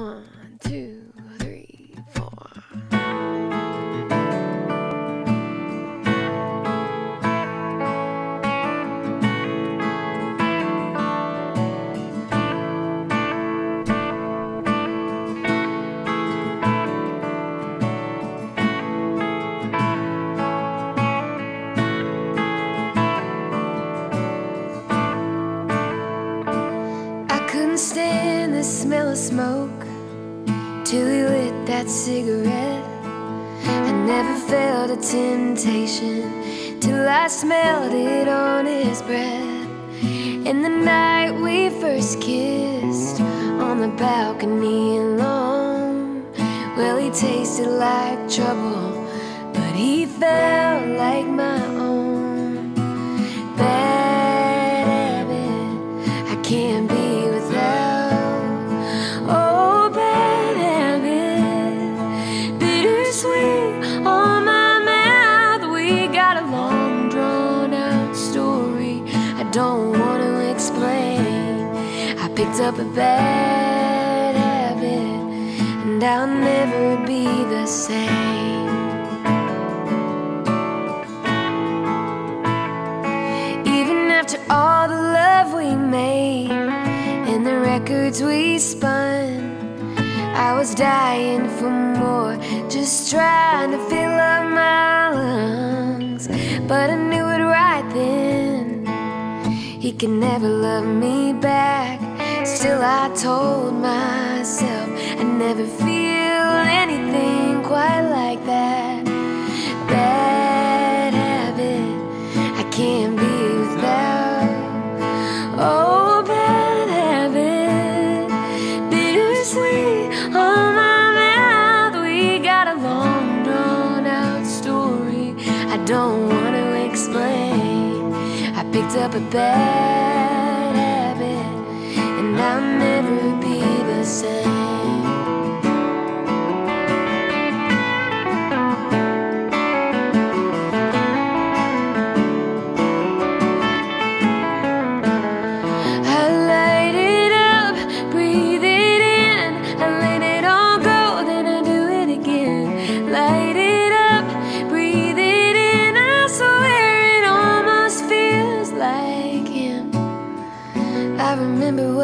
One, two, three, four. Stand the smell of smoke till he lit that cigarette. I never felt a temptation till I smelled it on his breath. In the night we first kissed on the balcony alone. Well, he tasted like trouble, but he felt like my own. Picked up a bad habit, and I'll never be the same. Even after all the love we made and the records we spun, I was dying for more, just trying to fill up my lungs. But I knew it right then. He could never love me back. Still, I told myself I'd never feel anything quite like that. Bad habit, I can't be without. Oh, bad habit, bittersweet on my mouth. We got a long, drawn out story I don't want to explain. I picked up a bad I'll never be the same.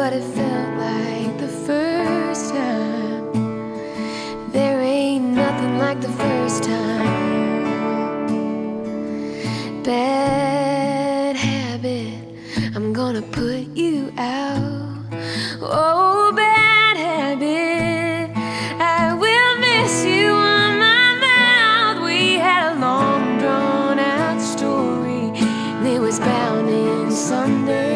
What it felt like the first time. There ain't nothing like the first time. Bad habit, I'm gonna put you out. Oh, bad habit, I will miss you on my mouth. We had a long, drawn out story, and was bound in someday.